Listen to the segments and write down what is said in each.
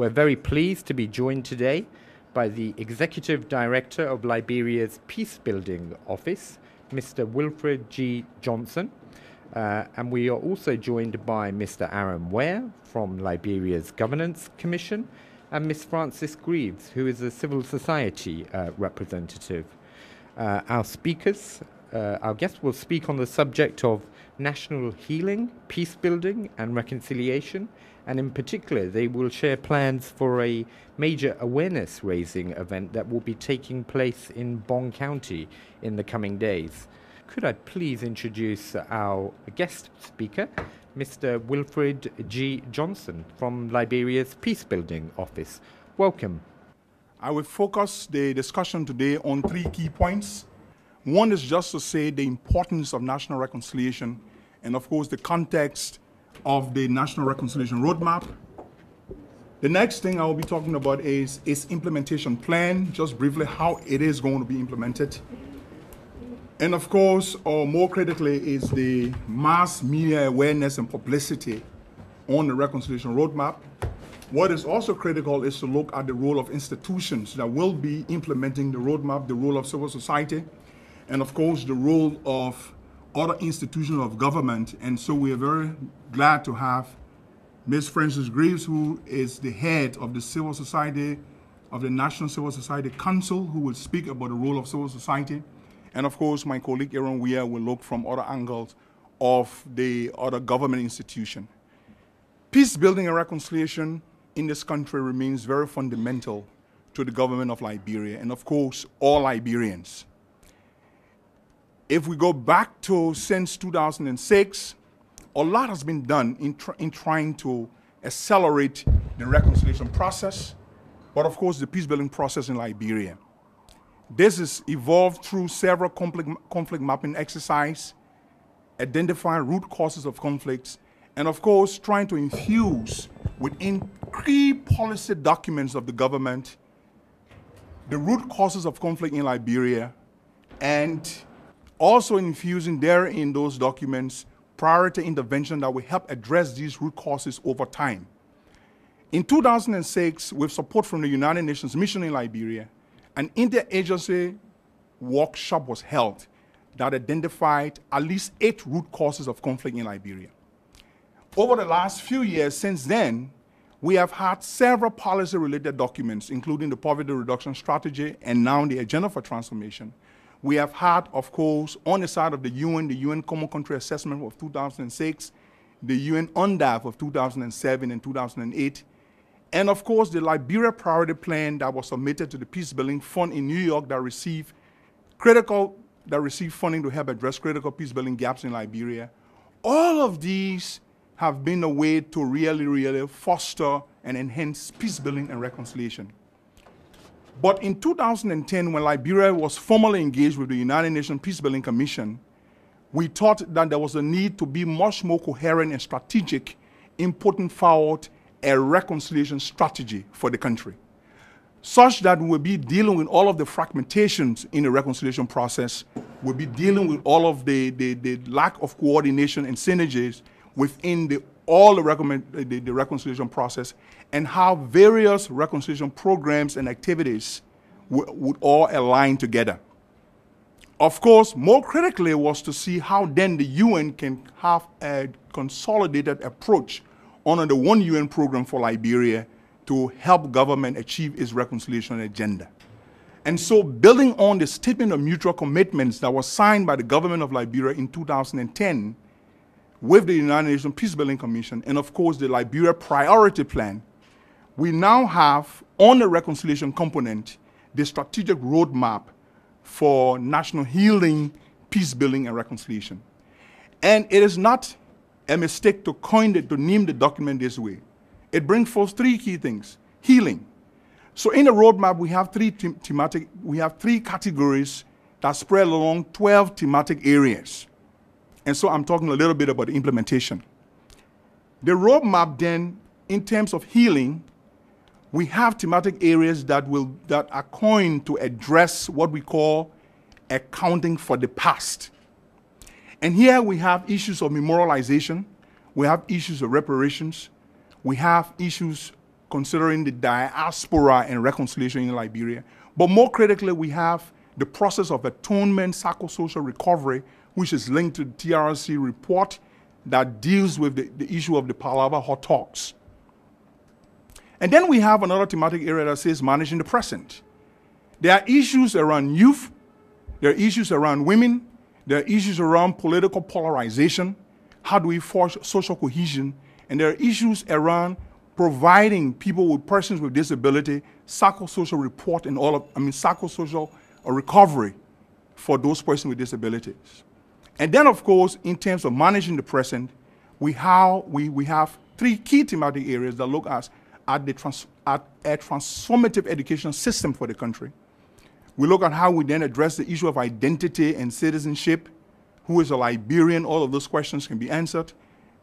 We're very pleased to be joined today by the Executive Director of Liberia's Peacebuilding Office, Mr. Wilfred G. Johnson. Uh, and we are also joined by Mr. Aaron Weah from Liberia's Governance Commission and Ms. Frances Greaves, who is a civil society uh, representative. Uh, our speakers, uh, our guests will speak on the subject of national healing, peace building, and reconciliation. And in particular, they will share plans for a major awareness raising event that will be taking place in Bong County in the coming days. Could I please introduce our guest speaker, Mr. Wilfred G. Johnson from Liberia's Peacebuilding Office? Welcome. I will focus the discussion today on three key points. One is just to say the importance of national reconciliation and, of course, the context of the National Reconciliation Roadmap. The next thing I will be talking about is its implementation plan, just briefly how it is going to be implemented. And of course, or more critically, is the mass media awareness and publicity on the reconciliation roadmap. What is also critical is to look at the role of institutions that will be implementing the roadmap, the role of civil society, and of course, the role of other institutions of government. And so we are very glad to have Ms. Frances Greaves, who is the head of the civil society, of the National Civil Society Council, who will speak about the role of civil society. And of course, my colleague Aaron Weah will look from other angles of the other government institution. Peace building and reconciliation in this country remains very fundamental to the government of Liberia and of course all Liberians. If we go back to since 2006, a lot has been done in, tr in trying to accelerate the reconciliation process, but of course the peace building process in Liberia. This has evolved through several conflict, conflict mapping exercise, identifying root causes of conflicts, and of course, trying to infuse within key policy documents of the government the root causes of conflict in Liberia, and also infusing there in those documents priority intervention that will help address these root causes over time. In 2006, with support from the United Nations Mission in Liberia, an interagency workshop was held that identified at least eight root causes of conflict in Liberia. Over the last few years since then, we have had several policy related documents, including the poverty reduction strategy and now the agenda for transformation. We have had, of course, on the side of the UN, the UN Common Country Assessment of 2006, the UN UNDAF of 2007 and 2008, and of course, the Liberia Priority Plan that was submitted to the Peace Building Fund in New York that received critical, that received funding to help address critical peace building gaps in Liberia. All of these have been a way to really, really foster and enhance peace building and reconciliation. But in 2010, when Liberia was formally engaged with the United Nations Peace Building Commission, we thought that there was a need to be much more coherent and strategic in putting forward a reconciliation strategy for the country, such that we'll be dealing with all of the fragmentations in the reconciliation process, we'll be dealing with all of the, the, the lack of coordination and synergies within the, all the, the, the reconciliation process, and how various reconciliation programs and activities would all align together. Of course, more critically was to see how then the UN can have a consolidated approach under the One UN program for Liberia to help government achieve its reconciliation agenda. And so building on the statement of mutual commitments that was signed by the government of Liberia in 2010 with the United Nations Peacebuilding Commission and of course the Liberia Priority Plan, we now have on the reconciliation component the strategic roadmap for national healing, peace building, and reconciliation. And it is not a mistake to coin it, to name the document this way. It brings forth three key things. Healing. So in the roadmap, we have three thematic, we have three categories that spread along 12 thematic areas. And so I'm talking a little bit about the implementation. The roadmap then, in terms of healing, we have thematic areas that will that are coined to address what we call accounting for the past. And here we have issues of memorialization, we have issues of reparations, we have issues considering the diaspora and reconciliation in Liberia. But more critically, we have the process of atonement, psychosocial recovery, which is linked to the TRC report that deals with the, the issue of the Palava hut talks. And then we have another thematic area that says managing the present. There are issues around youth, there are issues around women, there are issues around political polarization. How do we forge social cohesion? And there are issues around providing people with persons with disability psychosocial report and all of, I mean, psychosocial recovery for those persons with disabilities. And then, of course, in terms of managing the present, we have, we, we have three key thematic areas that look at, at, the trans, at a transformative education system for the country. We look at how we then address the issue of identity and citizenship. Who is a Liberian? All of those questions can be answered.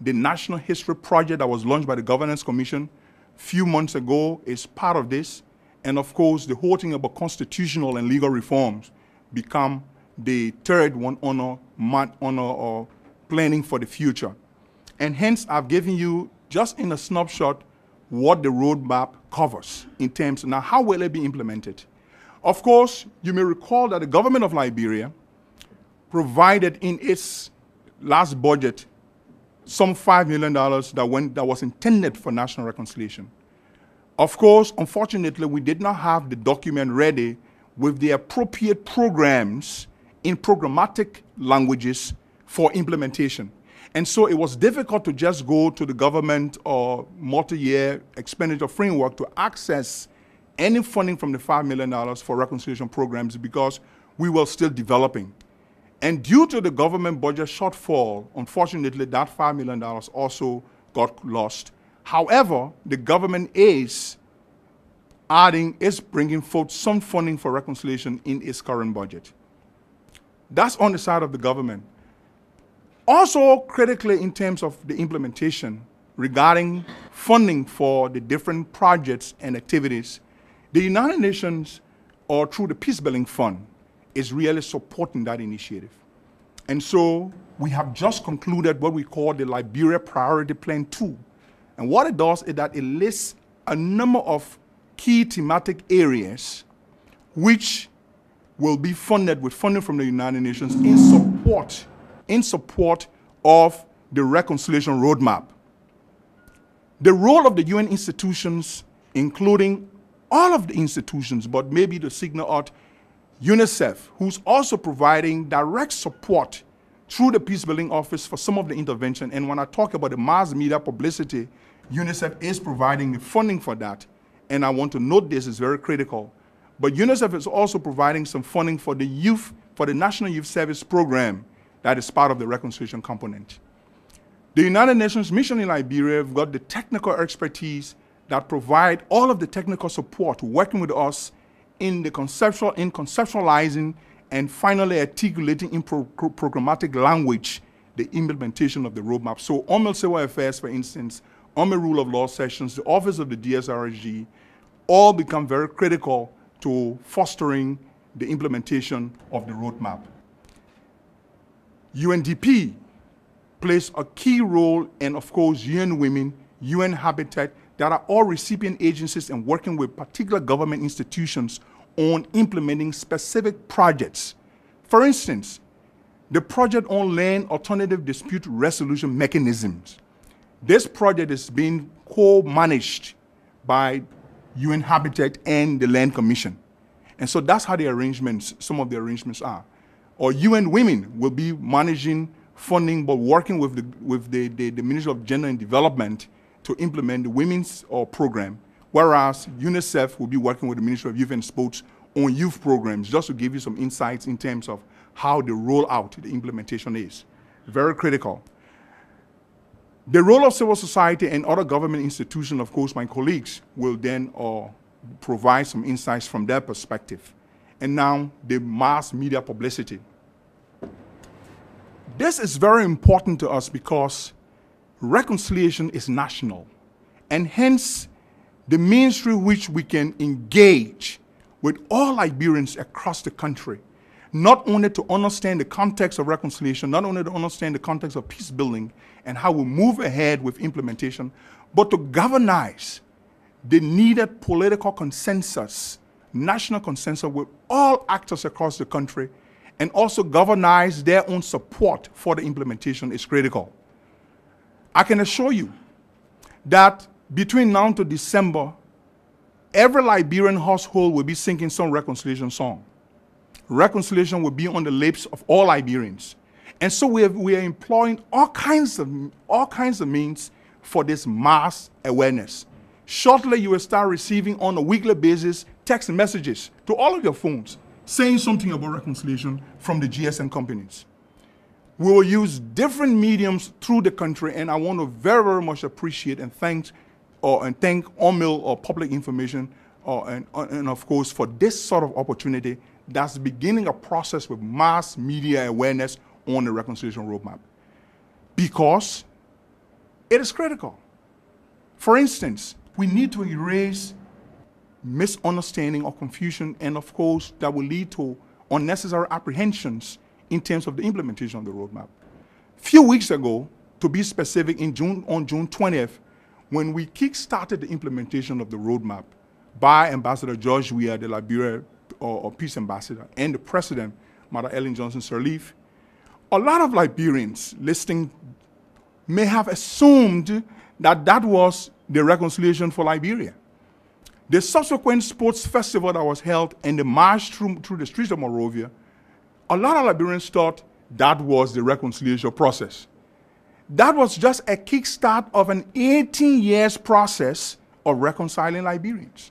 The National History Project that was launched by the Governance Commission a few months ago is part of this. And of course, the whole thing about constitutional and legal reforms become the third one on our, on our planning for the future. And hence, I've given you just in a snapshot what the roadmap covers in terms of now how will it be implemented. Of course, you may recall that the government of Liberia provided in its last budget some $5 million that, went, that was intended for national reconciliation. Of course, unfortunately, we did not have the document ready with the appropriate programs in programmatic languages for implementation. And so it was difficult to just go to the government or multi-year expenditure framework to access any funding from the $5 million for reconciliation programs because we were still developing. And due to the government budget shortfall, unfortunately, that $5 million also got lost. However, the government is adding, is bringing forth some funding for reconciliation in its current budget. That's on the side of the government. Also, critically, in terms of the implementation regarding funding for the different projects and activities, the United Nations, or through the Peace Building Fund, is really supporting that initiative. And so we have just concluded what we call the Liberia Priority Plan 2. And what it does is that it lists a number of key thematic areas which will be funded with funding from the United Nations in support, in support of the reconciliation roadmap. The role of the UN institutions, including all of the institutions, but maybe the signal out UNICEF, who's also providing direct support through the Peace Building Office for some of the intervention. And when I talk about the mass media publicity, UNICEF is providing the funding for that. And I want to note this is very critical. But UNICEF is also providing some funding for the youth, for the National Youth Service Program that is part of the reconciliation component. The United Nations Mission in Liberia have got the technical expertise that provide all of the technical support working with us in the conceptual, in conceptualizing and finally articulating in pro programmatic language the implementation of the roadmap. So on Civil Affairs, for instance, the rule of law sessions, the office of the DSRG, all become very critical to fostering the implementation of the roadmap. UNDP plays a key role and of course UN Women, UN Habitat, that are all recipient agencies and working with particular government institutions on implementing specific projects. For instance, the project on land alternative dispute resolution mechanisms. This project is being co-managed by UN Habitat and the Land Commission. And so that's how the arrangements, some of the arrangements are. Or UN Women will be managing funding but working with the, with the, the, the Ministry of Gender and Development to implement the women's uh, program, whereas UNICEF will be working with the Ministry of Youth and Sports on youth programs, just to give you some insights in terms of how the rollout, the implementation is. Very critical. The role of civil society and other government institutions, of course, my colleagues will then uh, provide some insights from their perspective. And now, the mass media publicity. This is very important to us because reconciliation is national. And hence, the means through which we can engage with all Liberians across the country, not only to understand the context of reconciliation, not only to understand the context of peace building and how we move ahead with implementation, but to galvanize the needed political consensus, national consensus with all actors across the country, and also galvanize their own support for the implementation is critical. I can assure you that between now to December, every Liberian household will be singing some reconciliation song. Reconciliation will be on the lips of all Liberians. And so we, have, we are employing all kinds, of, all kinds of means for this mass awareness. Shortly, you will start receiving on a weekly basis text messages to all of your phones saying something about reconciliation from the GSM companies. We will use different mediums through the country, and I want to very, very much appreciate and thank, or, and thank UNMIL or Public Information, or, and, and of course, for this sort of opportunity that's beginning a process with mass media awareness on the reconciliation roadmap. Because it is critical. For instance, we need to erase misunderstanding or confusion, and of course, that will lead to unnecessary apprehensions in terms of the implementation of the roadmap. Few weeks ago, to be specific, in June, on June 20th, when we kick-started the implementation of the roadmap by Ambassador George Weah, the Liberia or, or Peace Ambassador, and the President, Mother Ellen Johnson Sirleaf, a lot of Liberians listening may have assumed that that was the reconciliation for Liberia. The subsequent sports festival that was held and the march through, through the streets of Monrovia, a lot of Liberians thought that was the reconciliation process. That was just a kickstart of an 18 years process of reconciling Liberians.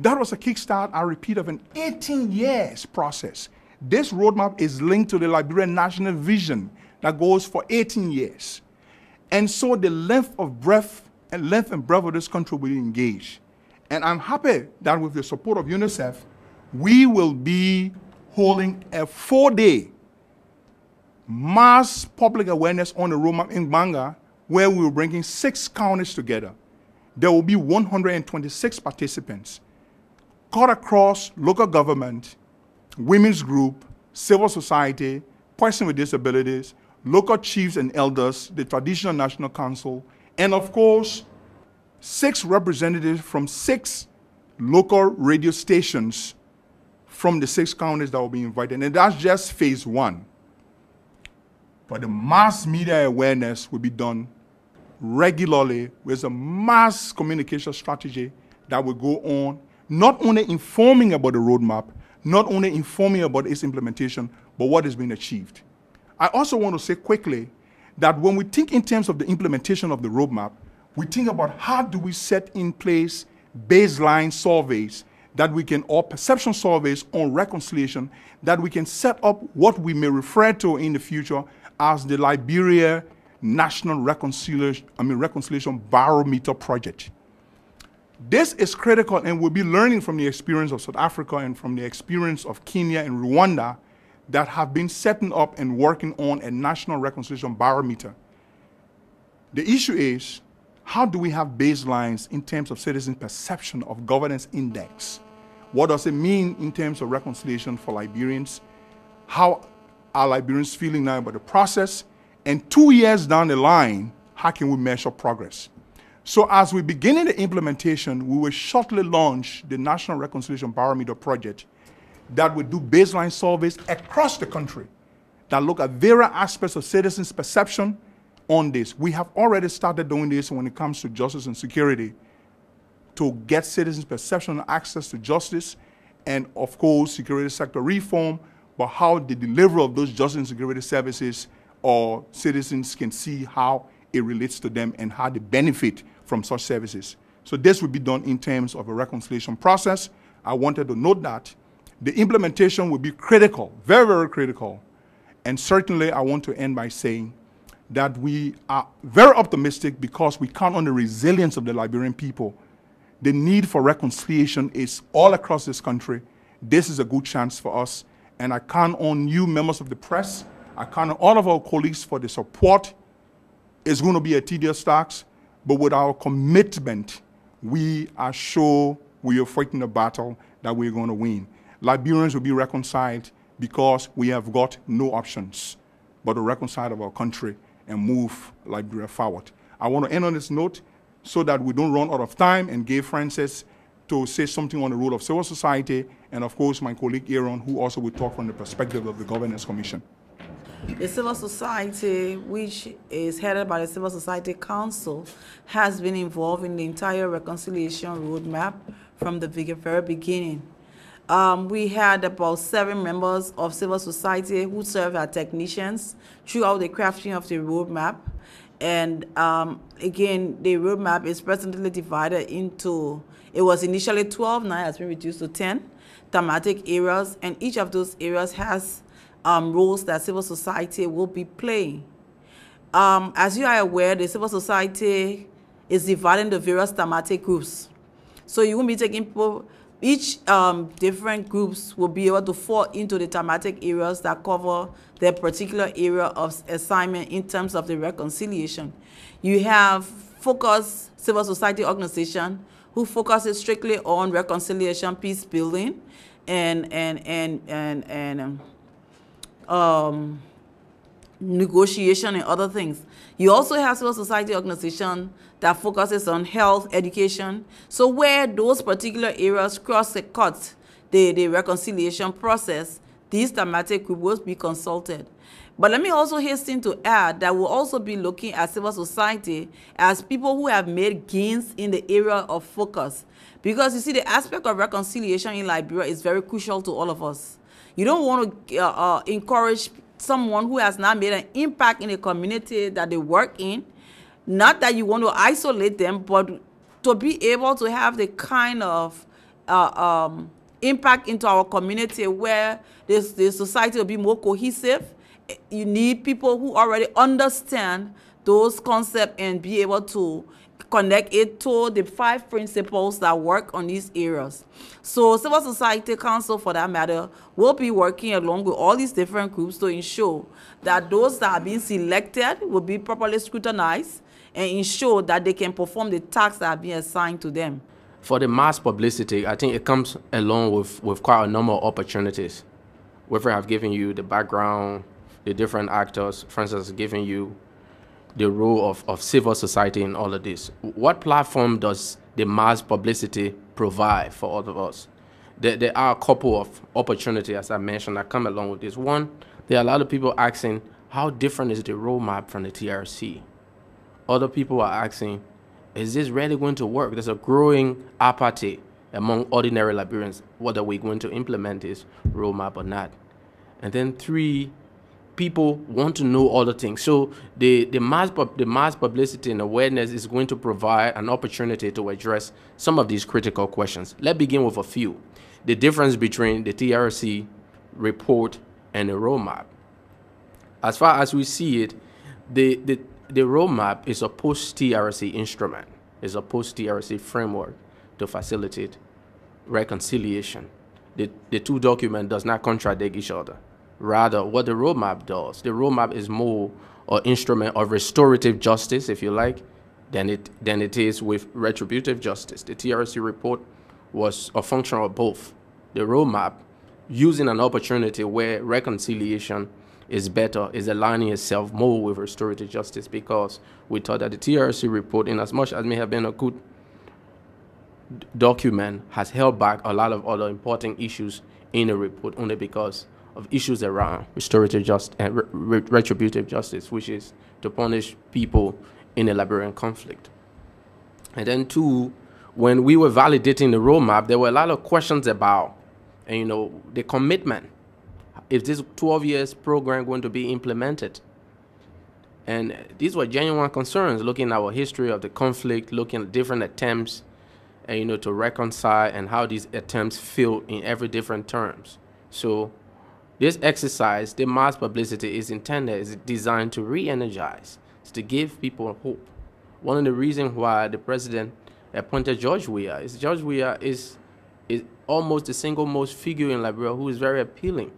That was a kickstart, I repeat, of an 18 years process. This roadmap is linked to the Liberian national vision that goes for 18 years. And so the length of breadth and length and breadth of this country will engage. And I'm happy that with the support of UNICEF, we will be holding a four-day mass public awareness on the roadmap in Gbanga, where we will bringing six counties together. There will be 126 participants cut across local government, women's group, civil society, persons with disabilities, local chiefs and elders, the Traditional National Council, and of course, six representatives from six local radio stations from the six counties that will be invited. And that's just phase one. But the mass media awareness will be done regularly with a mass communication strategy that will go on, not only informing about the roadmap, not only informing about its implementation, but what is being achieved. I also want to say quickly that when we think in terms of the implementation of the roadmap, we think about how do we set in place baseline surveys that we can, or perception surveys on reconciliation, that we can set up what we may refer to in the future as the Liberia National Reconciliation, I mean Reconciliation Barometer Project. This is critical and we'll be learning from the experience of South Africa and from the experience of Kenya and Rwanda that have been setting up and working on a national reconciliation barometer. The issue is, how do we have baselines in terms of citizen perception of governance index? What does it mean in terms of reconciliation for Liberians? How are Liberians feeling now about the process? And two years down the line, how can we measure progress? So as we begin the implementation, we will shortly launch the National Reconciliation Barometer Project that will do baseline surveys across the country that look at various aspects of citizens' perception on this. We have already started doing this when it comes to justice and security to get citizens' perception access to justice and, of course, security sector reform, but how the delivery of those justice and security services or citizens can see how it relates to them and how they benefit from such services. So this will be done in terms of a reconciliation process. I wanted to note that the implementation will be critical, very, very critical. And certainly I want to end by saying that we are very optimistic because we count on the resilience of the Liberian people. The need for reconciliation is all across this country. This is a good chance for us. And I count on you, members of the press. I count on all of our colleagues for the support. It's going to be a tedious task, but with our commitment, we are sure we are fighting a battle that we're going to win. Liberians will be reconciled because we have got no options but to reconcile our country and move Liberia forward. I want to end on this note. so that we don't run out of time and give Frances to say something on the role of civil society, and of course my colleague Aaron, who also will talk from the perspective of the Governance Commission. The civil society, which is headed by the Civil Society Council, has been involved in the entire reconciliation roadmap from the very beginning. Um, we had about seven members of civil society who served as technicians throughout the crafting of the roadmap. And um, again, the roadmap is presently divided into, it was initially 12, now it has been reduced to 10 thematic areas, and each of those areas has um, roles that civil society will be playing. Um, as you are aware, the civil society is divided into various thematic groups. So you will be taking people, each um, different groups will be able to fall into the thematic areas that cover their particular area of assignment in terms of the reconciliation. You have focused civil society organization who focuses strictly on reconciliation, peace building, and and and and and um, um, negotiation and other things. You also have civil society organization that focuses on health, education. So where those particular areas cross the cut the, the reconciliation process, these thematic groups will be consulted. But let me also hasten to add that we'll also be looking at civil society as people who have made gains in the area of focus. Because you see, the aspect of reconciliation in Liberia is very crucial to all of us. You don't want to uh, uh, encourage someone who has not made an impact in a community that they work in. Not that you want to isolate them, but to be able to have the kind of uh, um, impact into our community where this, the society will be more cohesive. You need people who already understand those concepts and be able to connect it to the five principles that work on these areas. So Civil Society Council, for that matter, will be working along with all these different groups to ensure that those that are being selected will be properly scrutinized and ensure that they can perform the tasks that are being assigned to them. For the mass publicity, I think it comes along with, with quite a number of opportunities. Whether I've given you the background, the different actors, Frances has given you the role of, of civil society in all of this. What platform does the mass publicity provide for all of us? There, there are a couple of opportunities, as I mentioned, that come along with this. One, there are a lot of people asking, how different is the roadmap from the TRC? Other people are asking, is this really going to work? There's a growing apathy among ordinary Liberians whether we're going to implement this roadmap or not. And then three, people want to know other things. So the, the, mass, the mass publicity and awareness is going to provide an opportunity to address some of these critical questions. Let's begin with a few. The difference between the TRC report and the roadmap. As far as we see it, the, the, the roadmap is a post-TRC instrument, is a post-TRC framework to facilitate reconciliation. The, the two documents does not contradict each other. Rather, what the roadmap does, the roadmap is more an instrument of restorative justice, if you like, than it, than it is with retributive justice. The TRC report was a function of both. The roadmap, using an opportunity where reconciliation is better, is aligning itself more with restorative justice because we thought that the TRC report, in as much as may have been a good document, has held back a lot of other important issues in the report only because of issues around restorative justice and uh, re retributive justice, which is to punish people in a Liberian conflict. And then two, when we were validating the roadmap, there were a lot of questions about, and you know, the commitment. Is this 12 years program going to be implemented? And these were genuine concerns, looking at our history of the conflict, looking at different attempts, and you know, to reconcile and how these attempts feel in every different terms. So this exercise, the mass publicity, is intended, is designed to re-energize, to give people hope. One of the reasons why the president appointed George Weah is George Weah is, is almost the single most figure in Liberia who is very appealing.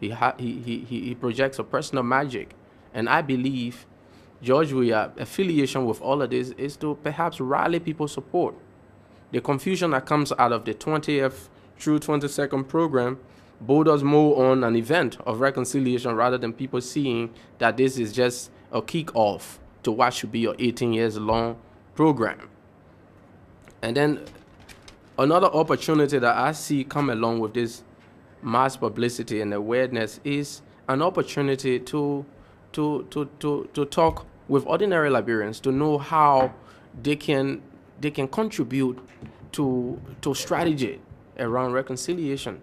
He, he, he, he projects a personal magic. And I believe George Weah affiliation with all of this is to perhaps rally people's support. The confusion that comes out of the 20th through 22nd program borders more on an event of reconciliation rather than people seeing that this is just a kick-off to what should be an 18 years long program. And then another opportunity that I see come along with this mass publicity and awareness is an opportunity to to to to, to talk with ordinary Liberians to know how they can they can contribute to to strategy around reconciliation.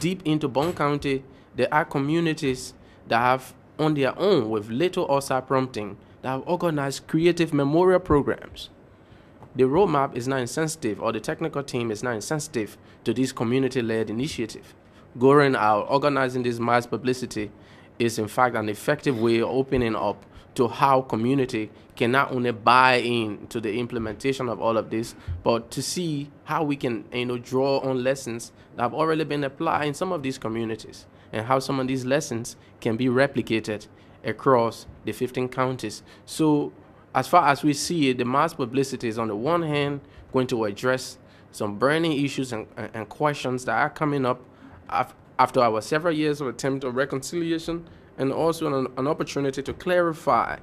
Deep into Bong County, there are communities that have on their own with little OSA prompting that have organized creative memorial programs. The roadmap is not insensitive or the technical team is not insensitive to this community-led initiative. Going out, organizing this mass publicity is in fact an effective way of opening up to how community can not only buy in to the implementation of all of this, but to see how we can you know draw on lessons that have already been applied in some of these communities and how some of these lessons can be replicated across the 15 counties. So as far as we see it, the mass publicity is on the one hand going to address some burning issues and, and questions that are coming up af- after our several years of attempt of reconciliation and also an, an opportunity to clarify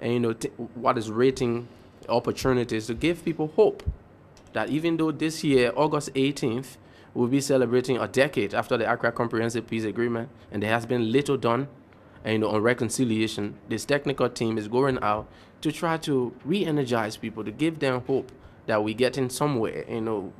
and you know what is rating opportunities to give people hope that even though this year august 18th we'll be celebrating a decade after the accra comprehensive peace agreement and there has been little done and, you know on reconciliation this technical team is going out to try to re-energize people to give them hope that we get in somewhere you know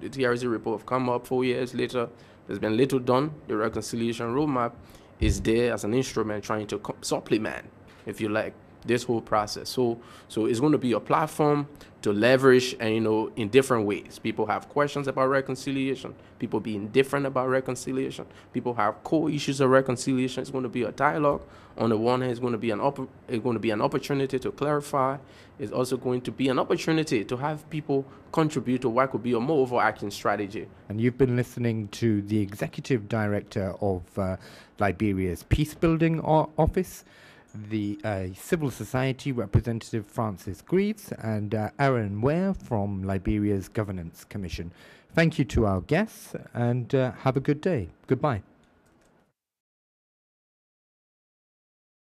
the TRC report have come up four years later. There's been little done. The reconciliation roadmap is there as an instrument trying to supplement, if you like, this whole process. So, so it's going to be a platform to leverage, and you know, in different ways. People have questions about reconciliation. People being different about reconciliation. People have core issues of reconciliation. It's going to be a dialogue. On the one hand, it's going to be an opp- it's going to be an opportunity to clarify. It's also going to be an opportunity to have people contribute to what could be a more overarching strategy. And you've been listening to the executive director of uh, Liberia's Peace Building o- Office, the uh, civil society representative Frances Greaves, and uh, Aaron Weah from Liberia's Governance Commission. Thank you to our guests and uh, have a good day. Goodbye.